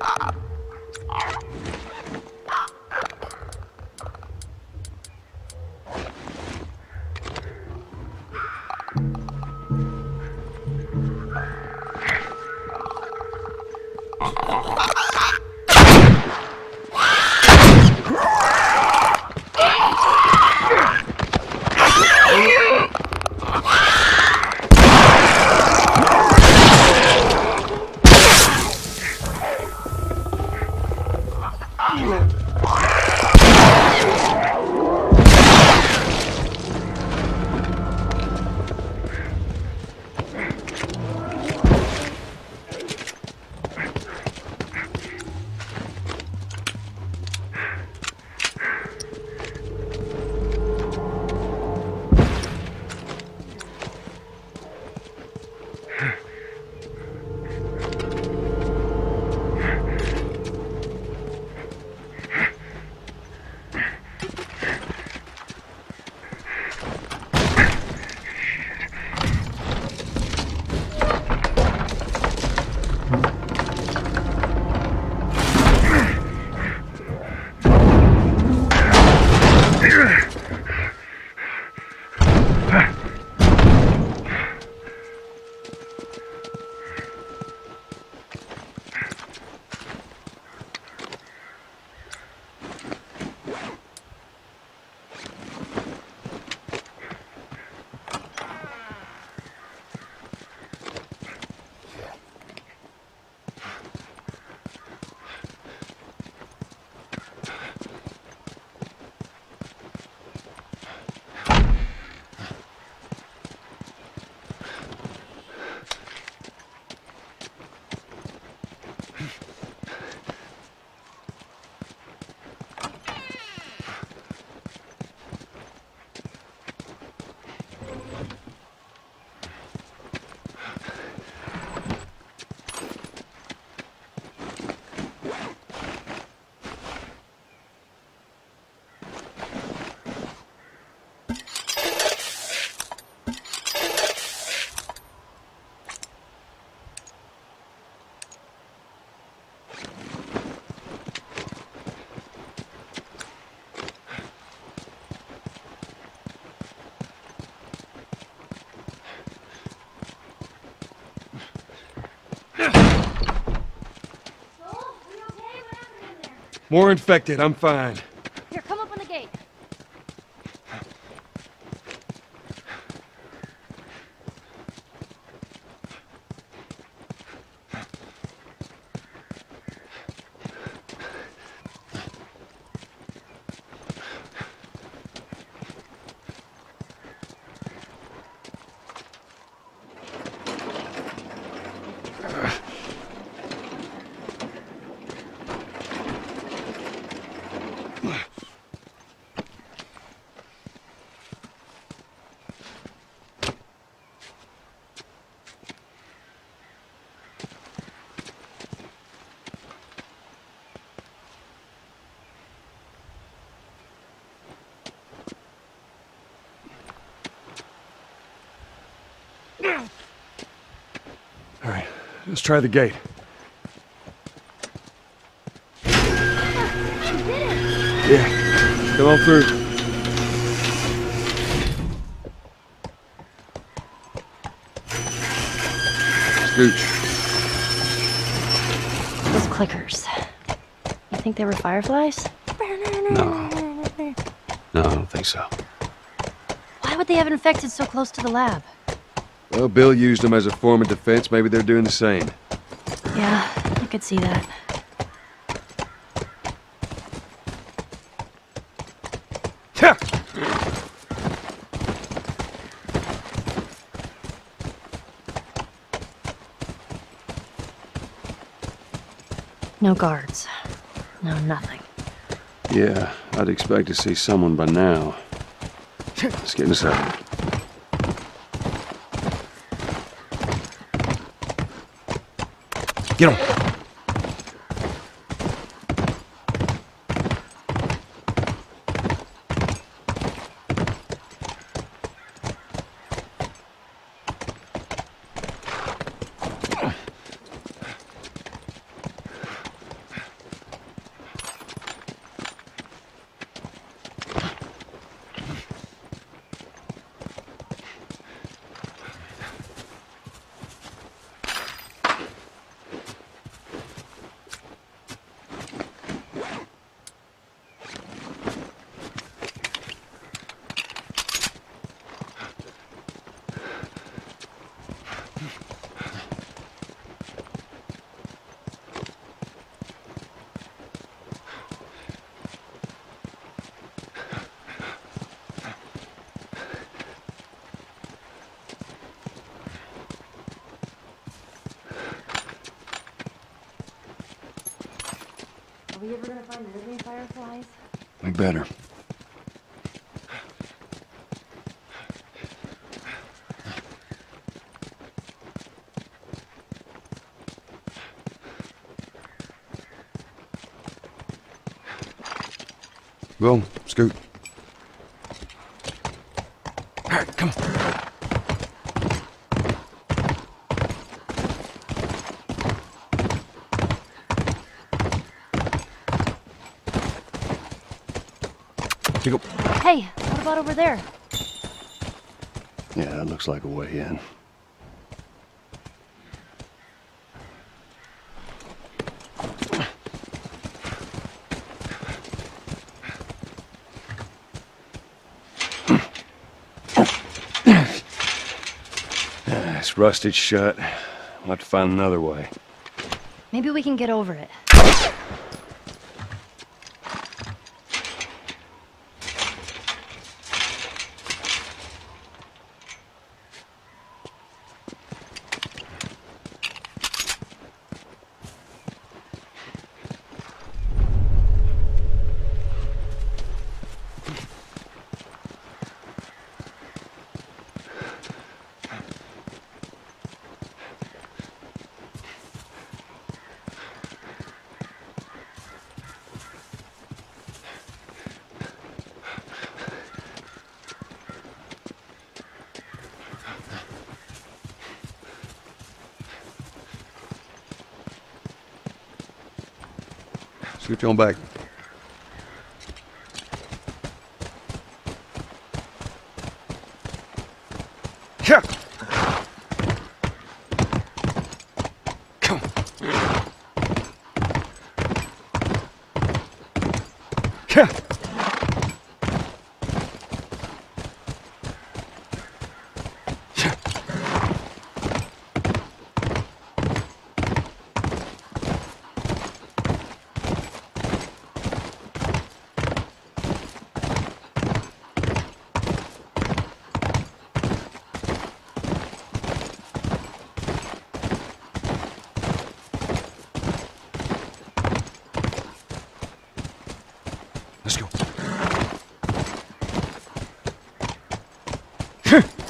Ah! More infected, I'm fine. Let's try the gate. Yeah, come on through. Scooch. Those clickers. You think they were fireflies? No. No, I don't think so. Why would they have infected so close to the lab? Well, Bill used them as a form of defense. Maybe they're doing the same. Yeah, I could see that. No guards. No nothing. Yeah, I'd expect to see someone by now. Let's get inside. Get him. Better. Well, scoot. All right, come on. Pick up. Hey, what about over there? Yeah, that looks like a way in. Ah, It's rusted shut. We'll have to find another way. Maybe we can get over it. Scoot your own back. Yeah. Come. Yeah. Let's go.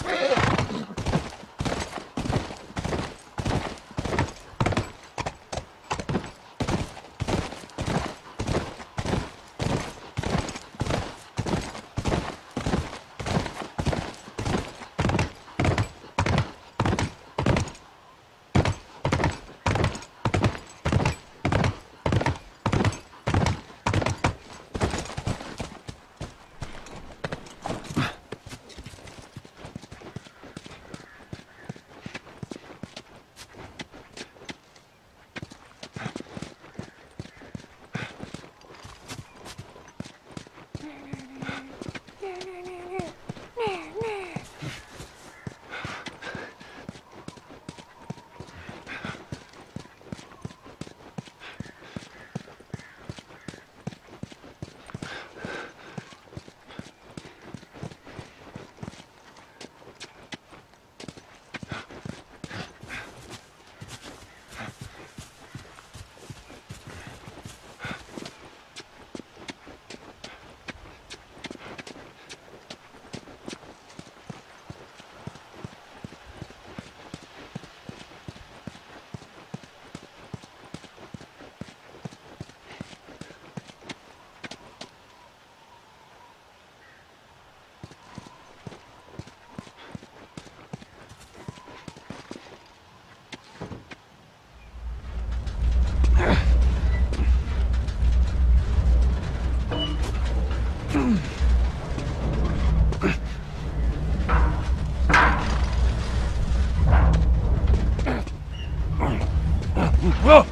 All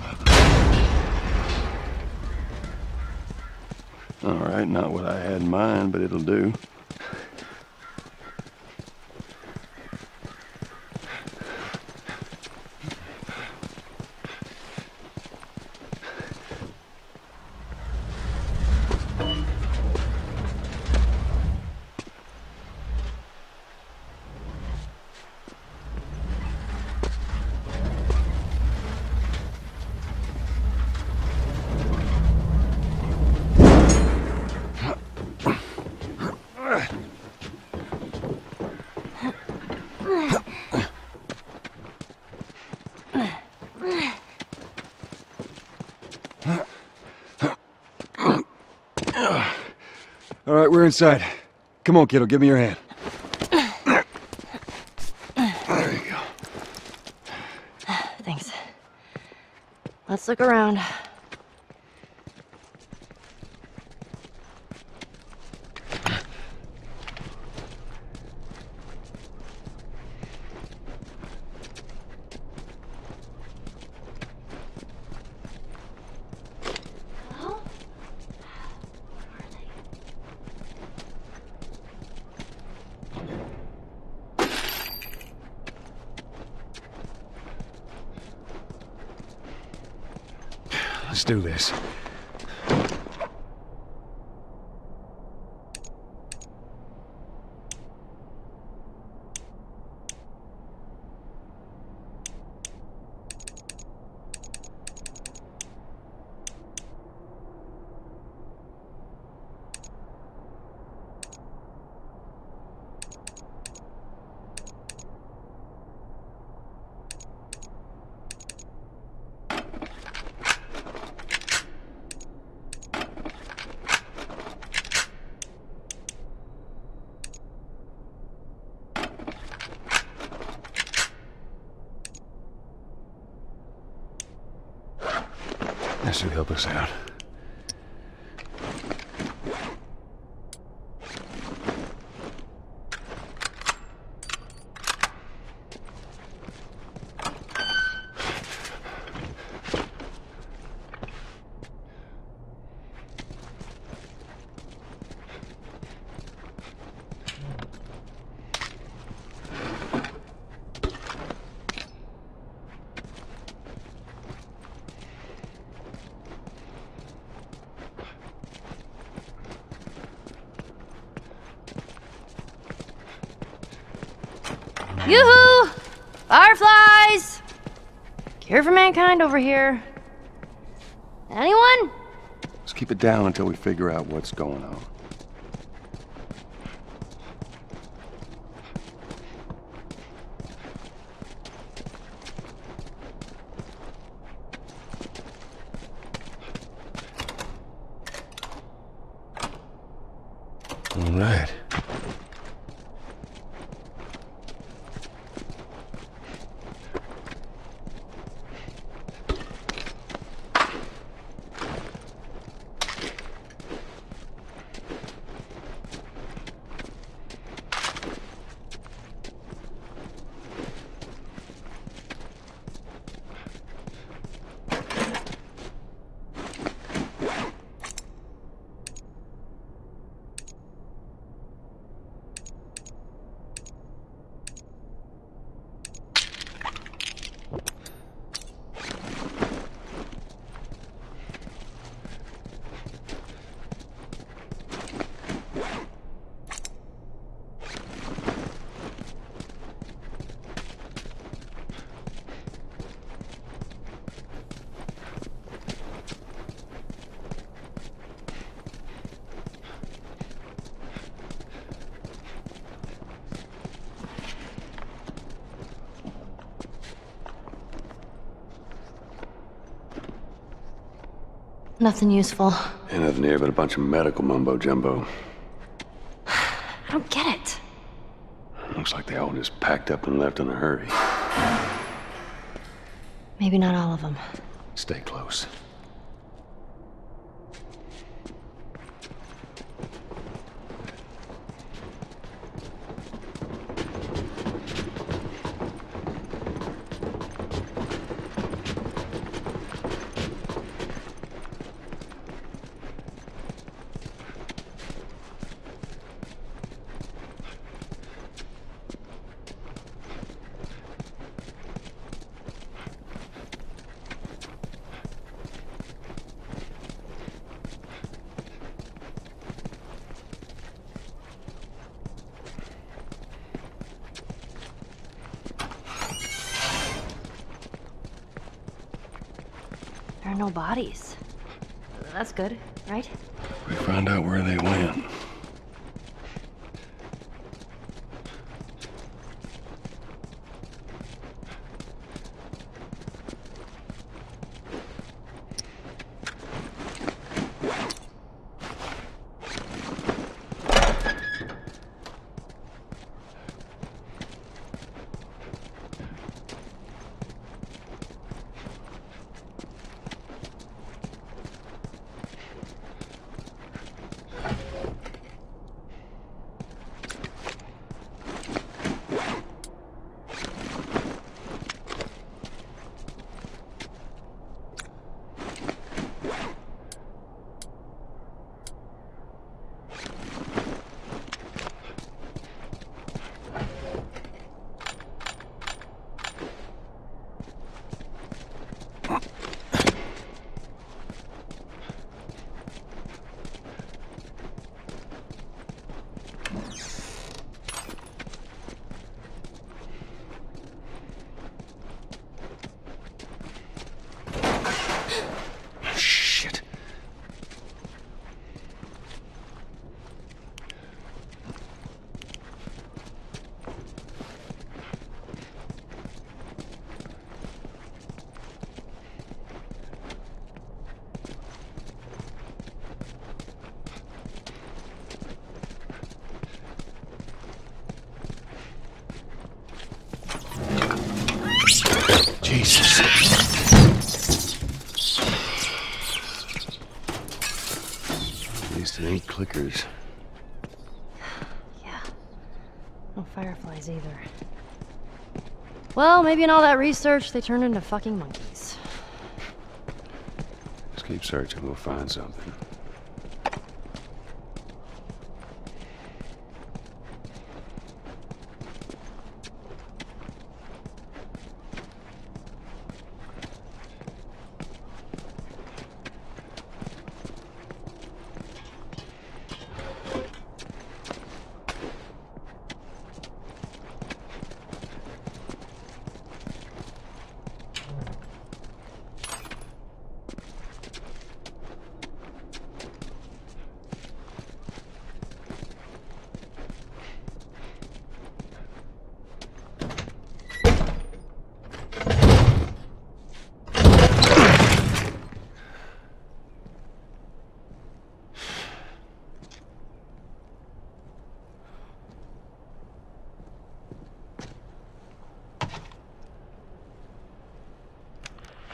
right, not what I had in mind, but it'll do. All right, we're inside. Come on, kiddo, give me your hand. There. You go. Thanks. Let's look around. Let's do this. Should help us out. Yoo-hoo! Fireflies! Cure for mankind over here. Anyone? Let's keep it down until we figure out what's going on. All right. Nothing useful. Ain't nothing here but a bunch of medical mumbo jumbo. I don't get it. Looks like they all just packed up and left in a hurry. Maybe not all of them. Stay close. There are no bodies. That's good, right? We found out where they went. Least clickers. Yeah. No fireflies either. Well, maybe in all that research, they turned into fucking monkeys. Just keep searching, we'll find something.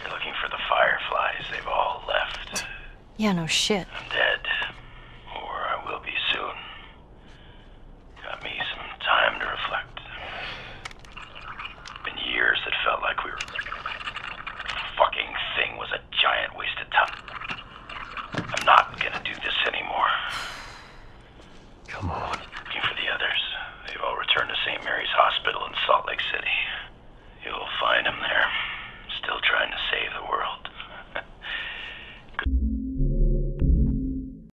You're looking for the fireflies. They've all left. Yeah, no shit.